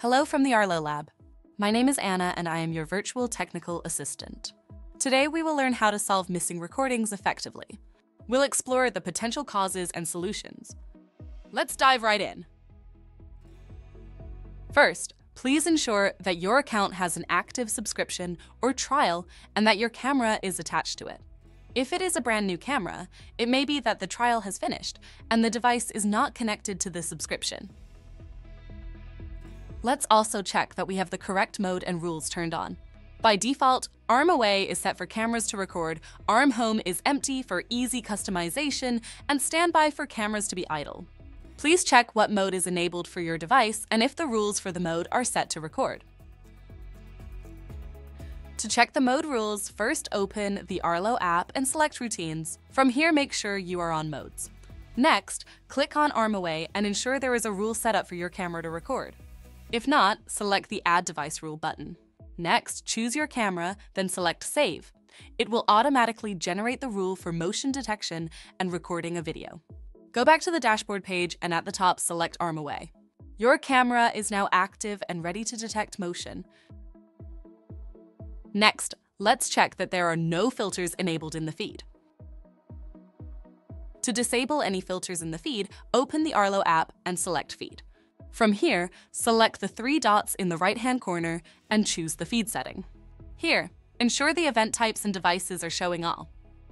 Hello from the Arlo Lab. My name is Anna and I am your virtual technical assistant. Today we will learn how to solve missing recordings effectively. We'll explore the potential causes and solutions. Let's dive right in. First, please ensure that your account has an active subscription or trial and that your camera is attached to it. If it is a brand new camera, it may be that the trial has finished and the device is not connected to the subscription. Let's also check that we have the correct mode and rules turned on. By default, Arm Away is set for cameras to record, Arm Home is empty for easy customization, and Standby for cameras to be idle. Please check what mode is enabled for your device and if the rules for the mode are set to record. To check the mode rules, first open the Arlo app and select Routines. From here, make sure you are on modes. Next, click on Arm Away and ensure there is a rule set up for your camera to record. If not, select the Add Device Rule button. Next, choose your camera, then select Save. It will automatically generate the rule for motion detection and recording a video. Go back to the dashboard page and at the top select Arm Away. Your camera is now active and ready to detect motion. Next, let's check that there are no filters enabled in the feed. To disable any filters in the feed, open the Arlo app and select Feed. From here, select the three dots in the right-hand corner and choose the feed setting. Here, ensure the event types and devices are showing all.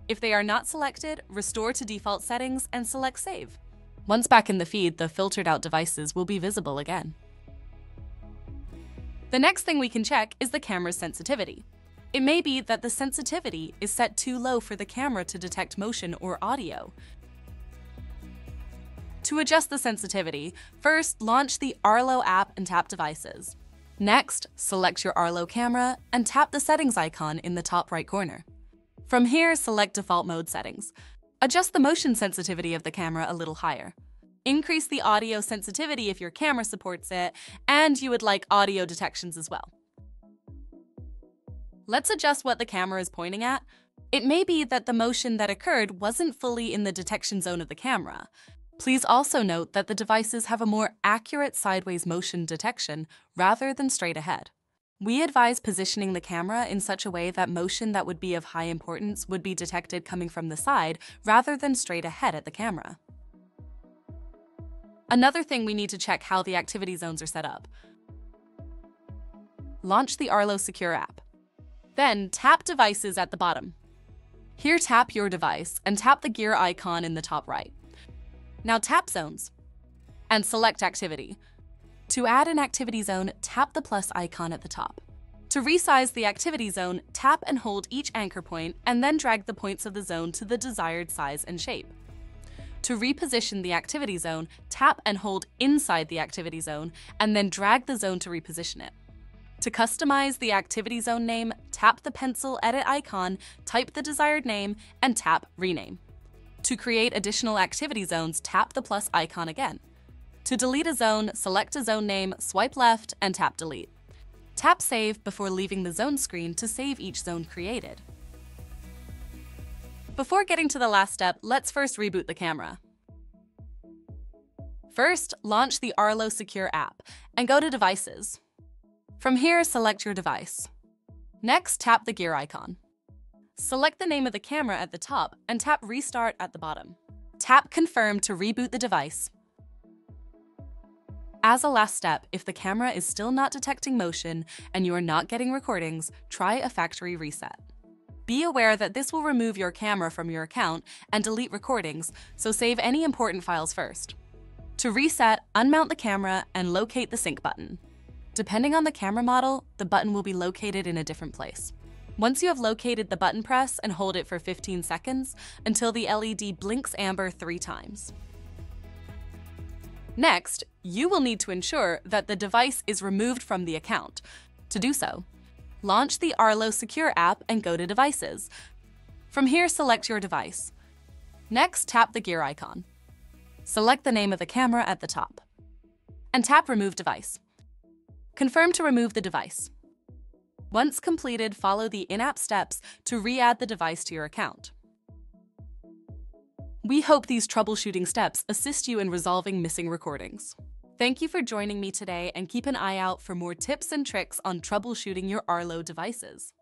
If they are not selected, restore to default settings and select Save. Once back in the feed, the filtered out devices will be visible again. The next thing we can check is the camera's sensitivity. It may be that the sensitivity is set too low for the camera to detect motion or audio. To adjust the sensitivity, first launch the Arlo app and tap Devices. Next, select your Arlo camera and tap the settings icon in the top right corner. From here, select Default Mode Settings. Adjust the motion sensitivity of the camera a little higher. Increase the audio sensitivity if your camera supports it, and you would like audio detections as well. Let's adjust what the camera is pointing at. It may be that the motion that occurred wasn't fully in the detection zone of the camera. Please also note that the devices have a more accurate sideways motion detection rather than straight ahead. We advise positioning the camera in such a way that motion that would be of high importance would be detected coming from the side rather than straight ahead at the camera. Another thing we need to check how the activity zones are set up. Launch the Arlo Secure app. Then tap Devices at the bottom. Here tap your device and tap the gear icon in the top right. Now tap Zones and select Activity. To add an activity zone, tap the plus icon at the top. To resize the activity zone, tap and hold each anchor point and then drag the points of the zone to the desired size and shape. To reposition the activity zone, tap and hold inside the activity zone and then drag the zone to reposition it. To customize the activity zone name, tap the pencil edit icon, type the desired name, and tap rename. To create additional activity zones, tap the plus icon again. To delete a zone, select a zone name, swipe left, and tap delete. Tap save before leaving the zone screen to save each zone created. Before getting to the last step, let's first reboot the camera. First, launch the Arlo Secure app and go to Devices. From here, select your device. Next, tap the gear icon. Select the name of the camera at the top and tap Restart at the bottom. Tap Confirm to reboot the device. As a last step, if the camera is still not detecting motion and you are not getting recordings, try a factory reset. Be aware that this will remove your camera from your account and delete recordings, so save any important files first. To reset, unmount the camera and locate the sync button. Depending on the camera model, the button will be located in a different place. Once you have located the button press and hold it for 15 seconds until the LED blinks amber three times. Next, you will need to ensure that the device is removed from the account. To do so, launch the Arlo Secure app and go to Devices. From here, select your device. Next, tap the gear icon. Select the name of the camera at the top. And tap Remove Device. Confirm to remove the device. Once completed, follow the in-app steps to re-add the device to your account. We hope these troubleshooting steps assist you in resolving missing recordings. Thank you for joining me today and keep an eye out for more tips and tricks on troubleshooting your Arlo devices.